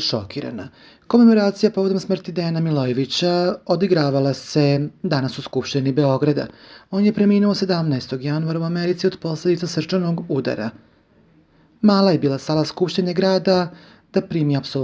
šokirana. Komemoracija povodom smrti Dejana Milojevića odigravala se danas u Skupštini Beograda. On je preminuo 17. januara u Americi od posledica srčanog udara. Mala je bila sala Skupštine grada da primi apsolutno.